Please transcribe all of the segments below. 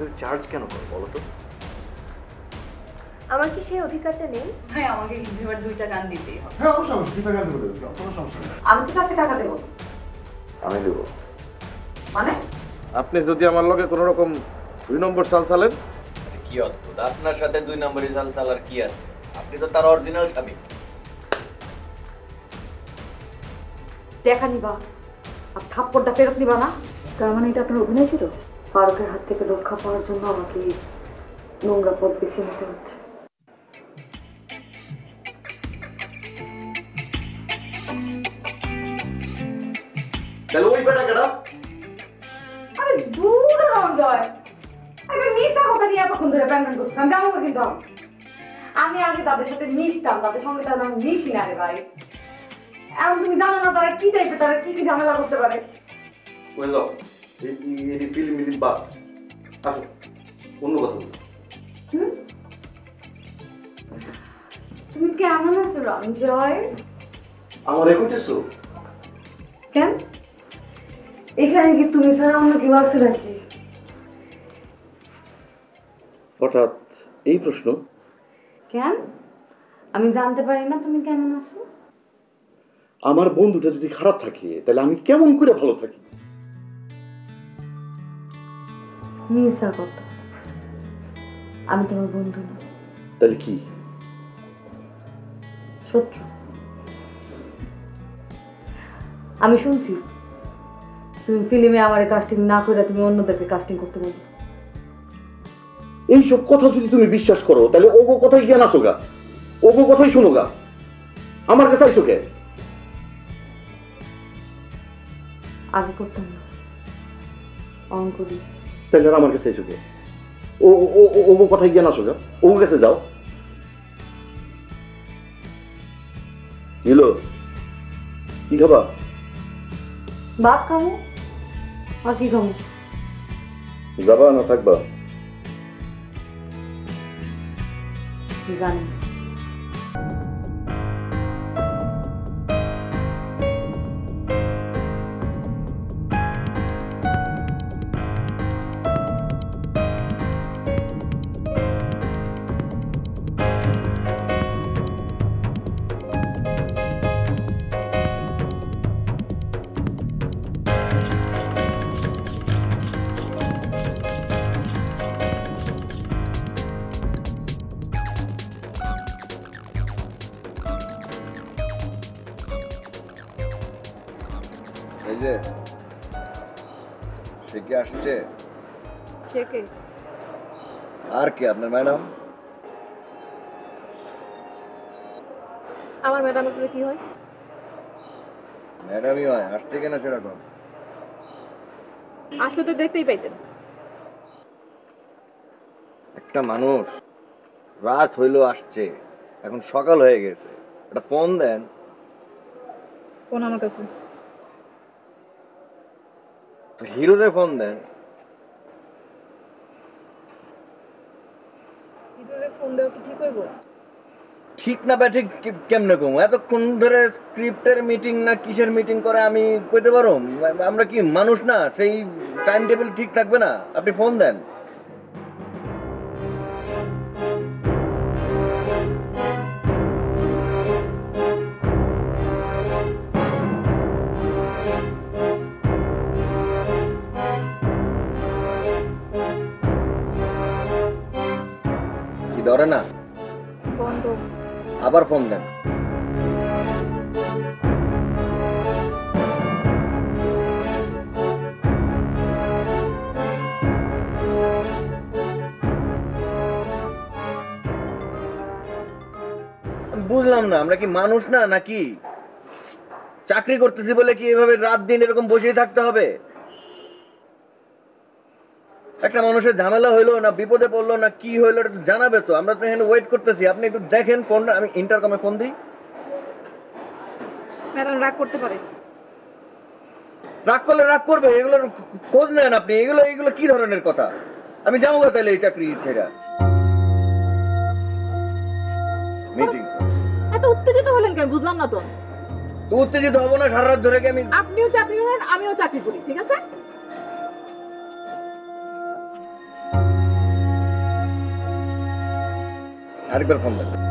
এভাবে চার্জ কেন করো বলো তো? আমার কি সেই অধিকারটা নেই? হ্যাঁ আমাকে এবার দুইটা গান দিতেই হবে। হ্যাঁ অবশ্যই অবশ্যই দুই টাকা দেবো কোনো সমস্যা নেই। আমি তো কাকে টাকা দেবো? আমি দেবো। মানে? আপনি যদি আমার লগে কোনো রকম দুই নম্বর চাল চালেন কি অদ্ভুত আপনার সাথে দুই নম্বর রিজাল চালার কি আছে? আপনি তো তার অরিজিনাল স্বামী। দেখা নিবা আর থাপ্পড়টা ফেরত নিবা না। তার মানে এটা আপনার অভিনয় ছিল? ফারুকের হাত থেকে রক্ষা পাওয়ার জন্য আমাকে নোংরা পথ বেছে নিতে হচ্ছে। তাহলে ওই বেটা কেটা আরে দূর রঞ্জয় আরে মিথ্যা কথা নিয়ে এতক্ষণ ধরে করছিলাম কিন্তু। আমি। আমি আগে তাদের সাথে মিশতাম তাদের সঙ্গে তাদের আমি মিশি না রে ভাই। এখন তুমি জানো না তারা কি টাইপের তারা কি কি ঝামেলা করতে পারে। বুঝল? এই এই ফিল্ম বাদ আসো অন্য কথা বলো। হুম? তুমি কেমন আছো রঞ্জয় আমার একুটেছো কেন? এখানে কি তুমি ছাড়া অন্য কেউ আছে নাকি? হঠাৎ এই প্রশ্ন? কেন? আমি জানতে পারি না তুমি কেমন আছো। আমার বন্ধুটা যদি খারাপ থাকে তাহলে আমি কেমন করে ভালো থাকি? কথা আমি তোমার বন্ধু না। তাহলে কি? শত্রু আমি শুনছি তুমি ফিল্মে আমার কাস্টিং না করে তুমি অন্যদেরকে কাস্টিং করতে বলো এইসব কথা যদি তুমি বিশ্বাস করো তাহলে ওগো কথাই জ্ঞান আসো গা। ওগো কথাই শোনো গা। আমার কাছে আইসো কে? আগে করতাম না। অঙ্ক করি তাহলে আমার কাছে কে? ও ও- ও- ও- ওগো কথাই জ্ঞান আসো গা কাছে যাও। নিলো কি খাবা? ভাত খাব আর কি খাব? যাবা না থাকবা? জানি। আসছে। সে কে? আর কি? আপনার ম্যাডাম? আমার ম্যাডামের করে কি হয়? ম্যাডামই হয় আসছে কিনা সেরকম? আসলে তো দেখতেই পাইতেন। একটা মানুষ রাত হইল আসছে এখন সকাল হয়ে গেছে। একটা ফোন দেন। ফোন আমার কাছে। হিরোরে ফোন দেন। ফোন কি ঠিক হইব? ঠিক না ব্যাঠিক কেমনে কম? এতক্ষণ ধরে স্ক্রিপ্টের মিটিং না কিসের মিটিং করে আমি কইতে পারো আমরা কি মানুষ না সেই টাইম টেবিল ঠিক থাকবে না? আপনি ফোন দেন। আবার ফোন দেন। বুঝলাম না, আমরা কি মানুষ না, নাকি? চাকরি করতেছি বলে কি এভাবে রাত দিন এরকম বসেই থাকতে হবে? একটা মানুষের ঝামেলা হইল না বিপদে পড়ল না কি হইল এটা জানাবে তো। আমরা তো এখানে ওয়েট করতেছি। আপনি একটু দেখেন ফোনটা আমি ইন্টারকমে ফোন দিই। ম্যাডাম রাগ করতে পারে। রাগ করলে রাগ করবে খোঁজ নেন আপনি। এগুলো এগুলো কি ধরনের কথা? আমি যাব তাহলে এই চাকরি ছেড়া? মিটিং এত উত্তেজিত হলেন কেন? বুঝলাম না তো। তো উত্তেজিত হব না সারা রাত ধরে কি আমি আপনিও চাকরি করেন আমিও চাকরি করি ঠিক আছে? আরেকবার ফোন দেন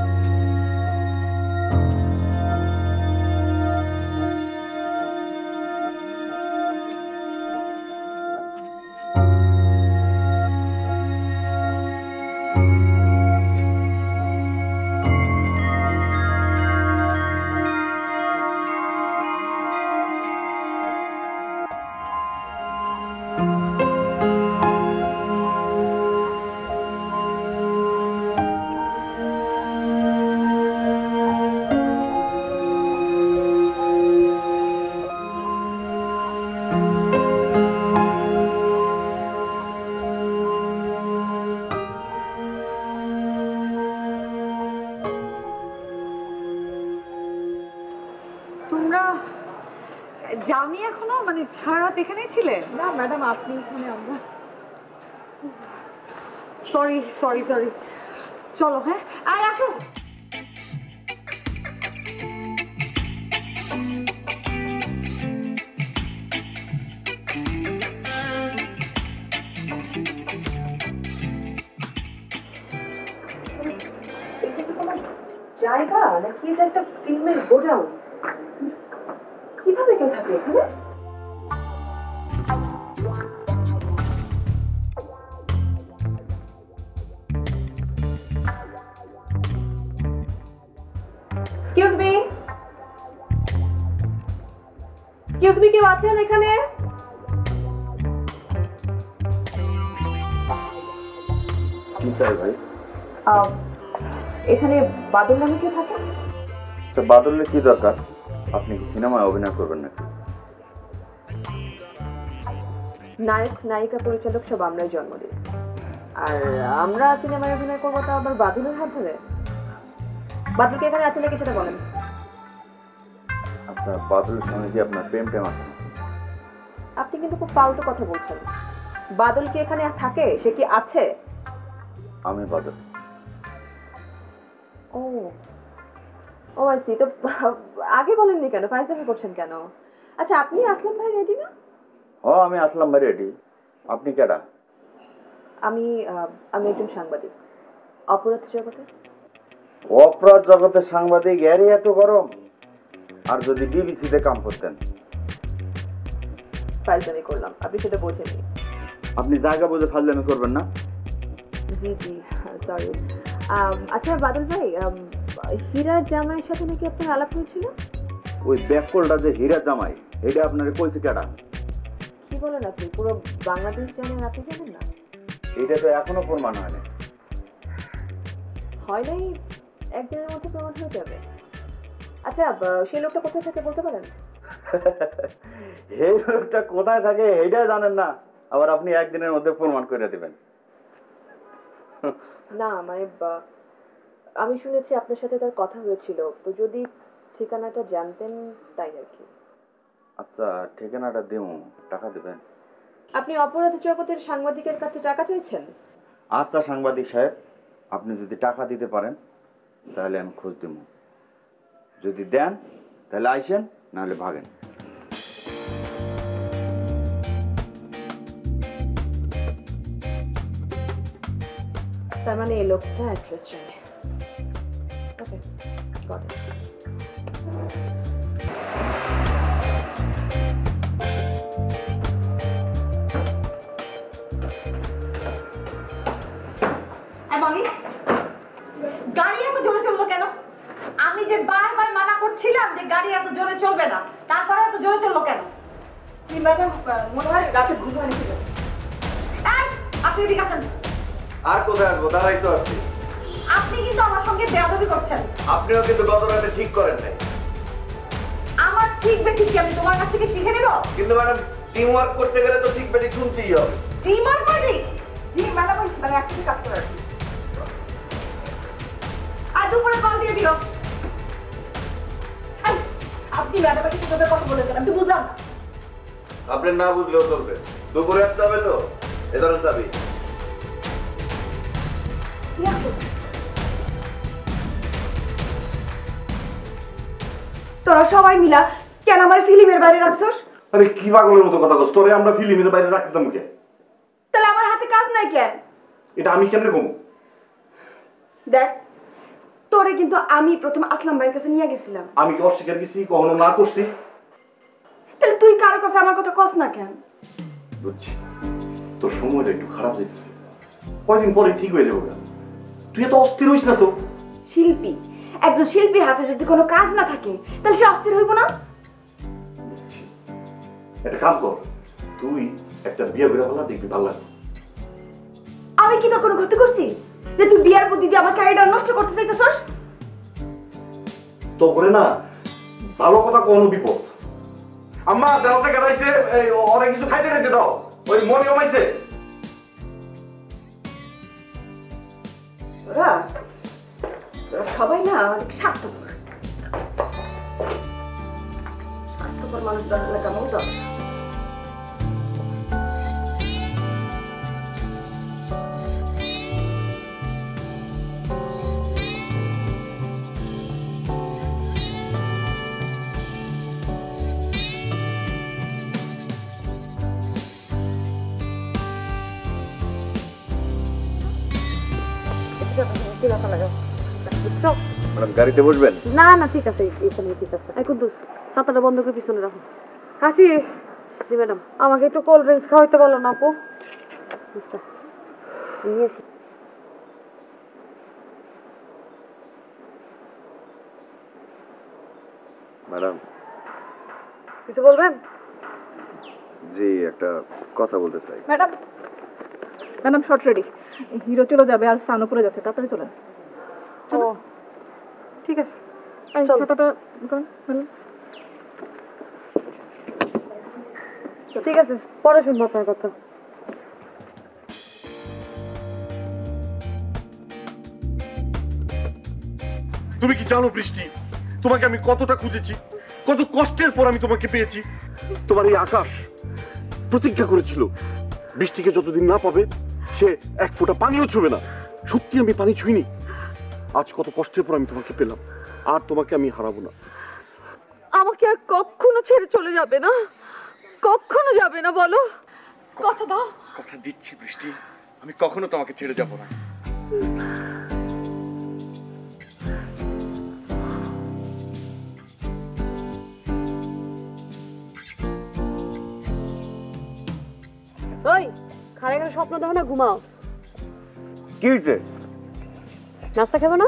ছিলে না ম্যাডাম আপনি এখানে আমরা সরি সরি সরি চলো হ্যাঁ? আয় আসো! জায়গা? নাকি এটা একটা ফিল্মের গোডাউন? কীভাবে কেউ থাকে এখানে? এক্সকিউজ মি কেউ আছেন এখানে? এখানে বাদল নামে কেউ থাকে? আচ্ছা বাদলের কি দরকার? আপনি কি সিনেমায় অভিনয় করবেন নাকি? নায়ক নায়িকা পরিচালক সব আমরাই জন্ম দিই। আর আমরা সিনেমায় অভিনয় করব তা আবার বাদলের হাত ধরে? বাদল কি এখানে আছে নাকি সেটা বলেন। আচ্ছা বাদলের সঙ্গে কি আপনার প্রেম টেম আছে? আপনি কিন্তু খুব পাল্টো কথা বলছেন। বাদল কি এখানে থাকে? সে কি আছে? আমি বাদল। ও। ও আইসি তো আগে বলেননি কেন? ফাইজলামি করছেন কেন? আচ্ছা আপনি আসলাম ভাই রেডি না? ও আমি আসলাম ভাই রেডি আপনি কেডা? আমি আমি একজন সাংবাদিক। অপরাধ জগতে? অপরাধ জগতের সাংবাদিক? এরই এত গরম। আর যদি বিবিসিতে কাম করতেন? ফাইজলামি করলাম। আপনি সেটা বোঝেননি। আপনি জায়গা বুঝে ফাজলামি করবেন না? জি জি সরি আচ্ছা বাদল ভাই হীরার জামাইয়ের সাথে নাকি আপনার আলাপ হয়েছিল? ওই ব্যাককলটা যে হীরা জামাই এটা আপনার কইছে কেডা? কি বলেন আপনি? পুরো বাংলাদেশ জানেন আপনি জানেন না? এটা তো এখনও প্রমাণ হয় না হয় নাই? একদিনের মধ্যে প্রমাণ হয়ে যাবে। আচ্ছা সেই লোকটা কোথায় থাকে বলতে পারেন? এই লোকটা কোথায় থাকে এইটা জানেন না। আবার আপনি একদিনের মধ্যে প্রমাণ করে দিবেন। না মানে আমি শুনেছি আপনার সাথে তার কথা হয়েছিল। তো যদি ঠিকানাটা জানতেন তাই আর কি। আচ্ছা ঠিকানাটা দেবো টাকা দেবেন। আপনি অপরাধ জগতের সাংবাদিকের কাছে টাকা চাইছেন? আচ্ছা সাংবাদিক সাহেব আপনি যদি টাকা দিতে পারেন তাহলে আমি খোঁজ দেব। যদি দেন তাহলে আইসেন নাহলে ভাগেন। তার মানে এই লোকটা অ্যাড্রেস জানে। ওকে গট গাড়ি এত জোরে চলল কেন? আমি যে বারবার মানা যে গাড়ি এত জোরে চলবে না। তারপরে এত জোরে চলল কেন? জি ম্যাডাম মনে হয় রাতে ঘুম হয়েছিল। এই, আপনি এদিকে আসেন। আর কোথায় আসব? দাঁড়াই তো আছি। আপনি কিন্তু আমার সঙ্গে বেয়াদবি করছেন। আপনিও কিন্তু গত রাতে ঠিক করেন নাই। আমার ঠিক বেঠিক কি? আমি তোমার কাছ থেকে শিখে নেব? কিন্তু ম্যাডাম টিম ওয়ার্ক করতে গেলে তো ঠিক বেঠিক শুনতেই হবে। টিমার পার্টি জি ম্যাডাম মানে একসাথে কাজ করে আর কি। আর দুপুরে কল দিয়ে দিও। আপনি ম্যাডামের সাথে কীভাবে কথা বলেছেন আমি তো বুঝলাম না। আপনি না বুঝলেও চলবে। দুপুরে আসতে হবে তো? এ ধরেন চাবি। তোরা সবাই মিলা কেন আমার ফিল্মের বাইরে রাখছস? আরে কি পাগলের মতো কথা কস? তোরে আমরা ফিল্মের বাইরে রাখতাম কে? তাহলে আমার হাতে কাজ নাই কেন? এটা আমি কেমনে কমু? দেখ তোরে কিন্তু আমি প্রথম আসলাম ভাইয়ের কাছে নিয়ে গেছিলাম। আমি কি অস্বীকার গেছি কখনো না করছি? তাহলে তুই কারও কাছে আমার কথা কস না কেন? বুঝছি। তোর সময়টা একটু খারাপ যেতেছে কয়দিন পরে ঠিক হয়ে যাবে তুই এত অস্থির হইস না তো। শিল্পী একজন শিল্পীর হাতে যদি কোনো কাজ না থাকে তাহলে সে অস্থির হইব না? একটা কাম কর তুই একটা বিয়ে করে ফেলা দেখবি ভালো লাগবে। আমি কি তোর কোনো ক্ষতি করছি? যে তুই বিয়ার বুদ্ধি দিয়ে আমার ক্যারিয়ার নষ্ট করতে চাইতেছস? তো করে না ভালো কথা কোনো বিপদ। আম্মা দেওয়াতে গেলাইছে এই অনেক কিছু খাইতে নিতে দাও। ওই মনে কমাইছে ওরা ওরা সবাই না অনেক স্বার্থপর। স্বার্থপর মানুষ দরকার কেমন দরকার গাড়িতে বসবেন? না না ঠিক আছে এখানে ঠিক আছে। এই কুদ্দুস ছাতাটা বন্ধ করে পিছনে রাখো। হাসি জি ম্যাডাম আমাকে একটু কোল্ড ড্রিঙ্কস খাওয়াইতে পারল না আপু। আচ্ছা নিয়ে আসি। ম্যাডাম। কিছু বলবেন? জি একটা কথা বলতে চাই। Madam madam shot ready hero চলে যাবে আর সান উপরে যাচ্ছে তাড়াতাড়ি চলেন ও ঠিক আছে এই ঠিক আছে পরে শুনব আপনার কথা। তুমি কি জানো বৃষ্টি? তোমাকে আমি কতটা খুঁজেছি কত কষ্টের পর আমি তোমাকে পেয়েছি। তোমার এই আকাশ প্রতিজ্ঞা করেছিল বৃষ্টিকে যতদিন না পাবে সে এক ফোঁটা পানিও ছুবে না। সত্যি আমি পানি ছুঁইনি। আজ কত কষ্টের পর আমি তোমাকে পেলাম। আর তোমাকে আমি হারাবো না। আমাকে আর কখনো ছেড়ে চলে যাবে না। কখনো যাবে না বলো। কথা দাও। কথা দিচ্ছি বৃষ্টি। আমি কখনো তোমাকে ছেড়ে যাব না। ওই খারে খারে স্বপ্ন দেখো না ঘুমাও। কি হয়েছে নাস্তা খাব না?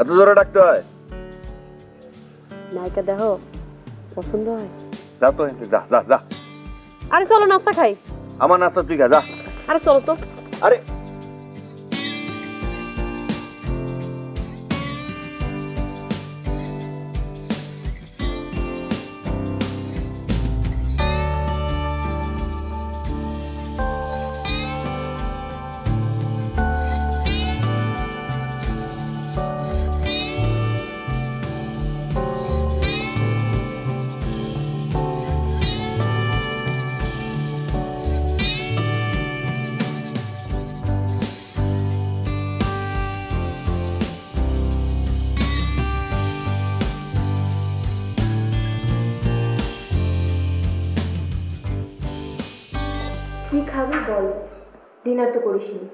এত জোরে ডাকতে হয়? নায়িকা দেখো পছন্দ হয়? যা তো যা যা যা। আরে চলো নাস্তা খাই। আমার নাস্তা তুই খা যা। আরে চলো তো। আরে বল ডিনার তো করিসনি।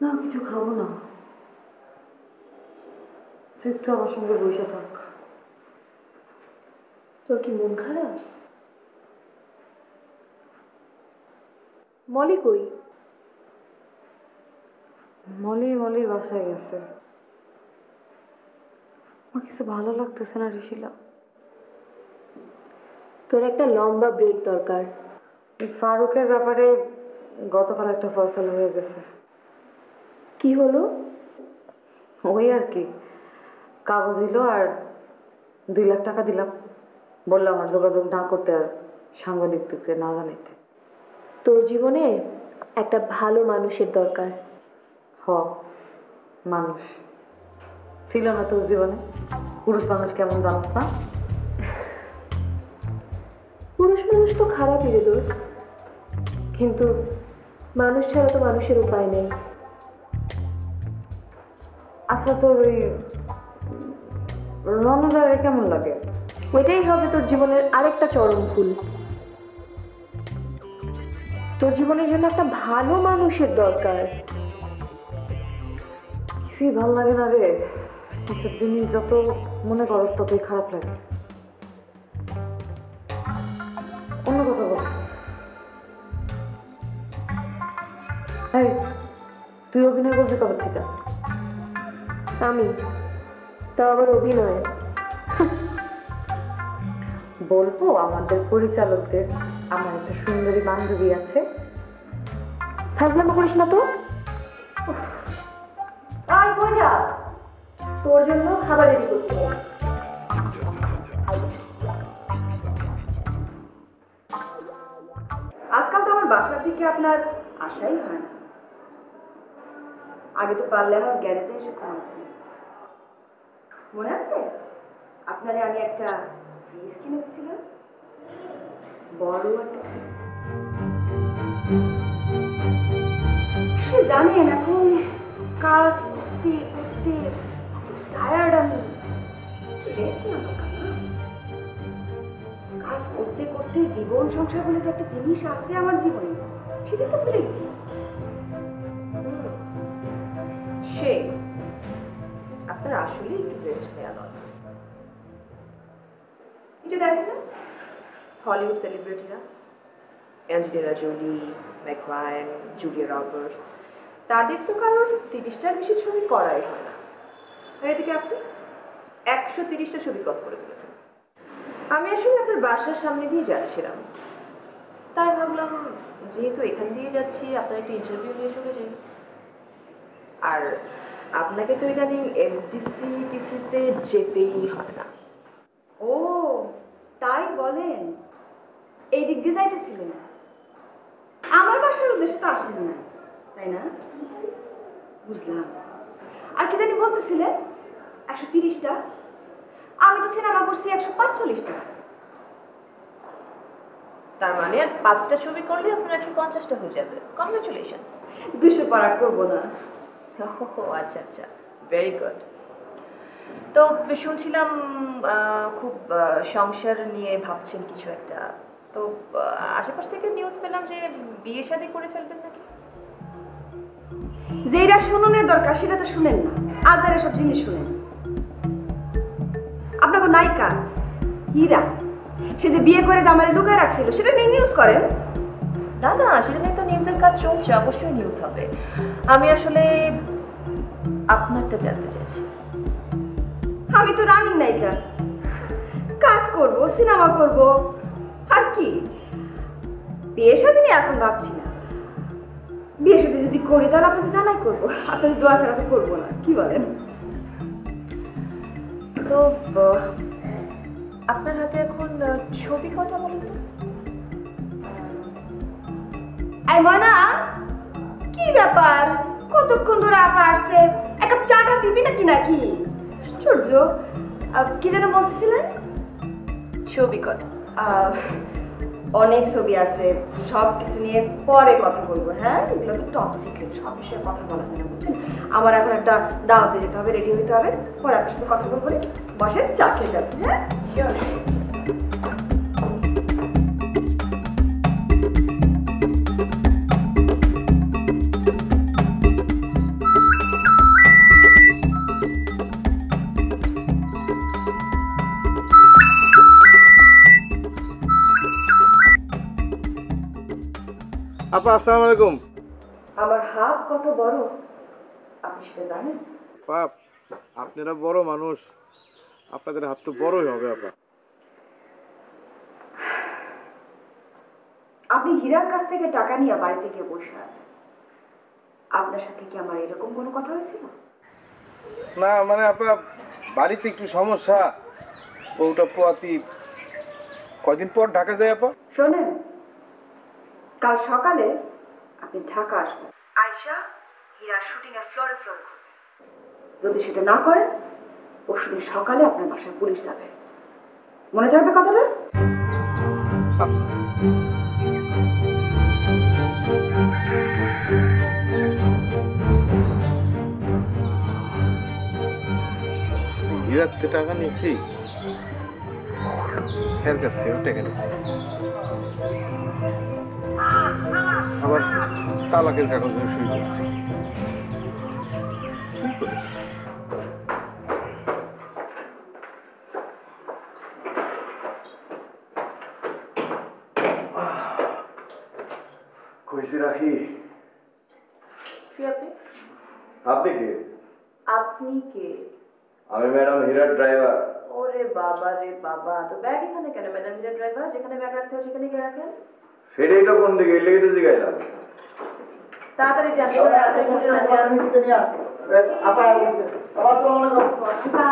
না কিছু খাব না। তুই একটু আমার সঙ্গে বসে থাক। তোর কি মন খারাপ? মলি কই? মলি মলির বাসায় গেছে। আমার কিছু ভালো লাগতেছে না ঋষিলা। তোর একটা লম্বা ব্রেক দরকার। ফারুকের ব্যাপারে গতকাল একটা ফয়সলা হয়ে গেছে। কি হলো? ওই আর কি কাগজ হইল আর দুই লাখ টাকা দিলাম। বললাম আর যোগাযোগ না করতে আর সাংবাদিকদেরকে না জানাইতে। তোর জীবনে একটা ভালো মানুষের দরকার। হ মানুষ। ছিল না তোর জীবনে? পুরুষ মানুষ কেমন জানাস না? মানুষ তো খারাপই রে দোস্ত। কিন্তু মানুষ ছাড়া তো মানুষের উপায় নেই। আচ্ছা তোর ওই রণদারে কেমন লাগে? ওইটাই হবে তোর জীবনের আরেকটা চরম ভুল। তোর জীবনের জন্য একটা ভালো মানুষের দরকার। কিছুই ভালো লাগে না রে। জিনিস যত মনে করো, ততই খারাপ লাগে। আমি তা আবার অভিনয়। বলব আমাদের পরিচালকদের আমার একটা সুন্দরী বান্ধবী আছে। ফাজলামো করিস না তো। আর কই যা। তোর জন্য খাবার রেডি করতে আজকাল তো আমার বাসার দিকে আপনার আশাই হয় না। আগে তো পারলে আমার গ্যারেজে এসে ঘুমাতেন মনে আছে? আপনারে আমি একটা ফ্রিজ কিনে দিয়েছিলাম বড় একটা সে জানেন এখন কাজ করতে করতে টায়ার্ড আমি। রেস্ট না। কাজ করতে করতে জীবন সংসার বলে যে একটা জিনিস আছে আমার জীবনে সেটা তো ভুলে গেছি। সে আসলে একটু রেস্ট নেওয়া দরকার এটা দেখেন না? হলিউড সেলিব্রিটিরা অ্যাঞ্জেলিনা জোলি ম্যাকওয়াইন জুলিয়া রবার্টস তাদের তো কারোর তিরিশটার বেশি ছবি করাই হয় না। আর এদিকে আপনি একশো তিরিশটা ছবি ক্রস করে ফেলেছেন। আমি আসলে আপনার বাসার সামনে দিয়ে যাচ্ছিলাম। তাই ভাবলাম, যেহেতু এখান দিয়ে যাচ্ছি, আপনার একটা ইন্টারভিউ নিয়ে চলে যাই। আর আপনাকে তো ইদানিং এমটিসি টিসিতে যেতেই হয় না। ও তাই বলেন? এই দিক দিয়ে যাইতেছিলেন? আমার বাসার উদ্দেশ্যে তো আসেন না তাই না? বুঝলাম। আর কি জানি বলতেছিলেন? একশো তিরিশটা। আমি তো সিনেমা করছি একশো পাঁচচল্লিশটা। তার মানে আর পাঁচটা ছবি করলে আপনার একশো পঞ্চাশটা হয়ে যাবে। কংগ্রেচুলেশন দুশো পারা করব না। আচ্ছা আচ্ছা ভেরি গুড তো শুনছিলাম খুব সংসার নিয়ে ভাবছেন কিছু একটা। তো আশেপাশ থেকে নিউজ পেলাম যে বিয়ে শাদী করে ফেলবেন নাকি? যেটা শুনুনের দরকার, সেটা তো শুনেন না। আজ আর এসব জিনিস শুনেন। আপনাকে নায়িকা, হীরা, সে যে বিয়ে করে জামারে লুকায় রাখছিল, সেটা নিয়ে নিউজ করেন। না না সেটা নিয়ে তো নিউজের কাজ চলছে অবশ্যই নিউজ হবে। আমি আসলে আপনারটা জানতে চাইছি। আমি তো রানিং নায়িকা কাজ করব সিনেমা করব। আর কি? বিয়ে সাথে নিয়ে এখন ভাবছি না। বিয়ে সাথে যদি করি তাহলে আপনাকে জানাই করব। আপনাদের দোয়া ছাড়াতে করব না কি বলেন? তো আপনার হাতে এখন ছবি কটা বলুন এই ময়না কি ব্যাপার? কতক্ষণ ধরে আঁকা আসছে? এক কাপ চাটা দিবি নাকি নাকি? আশ্চর্য। কি যেন বলতেছিলেন? ছবি কটা অনেক ছবি আছে। সব কিছু নিয়ে পরে কথা বলব হ্যাঁ? এগুলো তো টপ সিক্রেট সব বিষয়ে কথা বলা যায় না বুঝছেন? আমার এখন একটা দাওয়াতে যেতে হবে রেডি হতে হবে। পরে আপনার সাথে কথা বলব বসে চা খেয়ে যাবেন হ্যাঁ? আপা আসসালামু আলাইকুম। আমার হাত কত বড়? আপনি সেটা জানেন? বাপ আপনারা বড় মানুষ। আপনাদের হাত তো বড়ই হবে আপা। আপনি হীরার কাছ থেকে টাকা নিয়ে বাড়িতে গিয়ে বসে আছেন। আপনার সাথে কি আমার এরকম কোনো কথা হয়েছিল? না মানে আপা বাড়িতে একটু সমস্যা। বউটা পোয়াতি। কয়দিন পর ঢাকা যায় আপা? শোনেন কাল সকালে আপনি ঢাকা আসবেন। আয়শা হীরার শুটিং এর ফ্লোরে ফ্লোরে ঘুরবে যদি সেটা না করেন পরশুদিন সকালে আপনার বাসায় পুলিশ যাবে। মনে থাকবে কথাটা? টাকা নিয়েছি। এর কাছ টাকা নিয়েছি। আবার তালাকের কাগজে সই করছি। কইছি রাখি। কি আপনি? আপনি কে? আপনি কে? আমি ম্যাডাম হীরার ড্রাইভার। ওরে বাবা রে বাবা তো ব্যাগ এখানে কেন? ম্যাডাম হিরা ড্রাইভার যেখানে ব্যাগ রাখতে হয় সেখানে গিয়ে রাখেন? সেটাই তো কোন দিকে এলে তো জিগাইলাম তাড়াতাড়ি যান না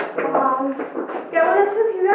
যান। কেমন আছো হিরা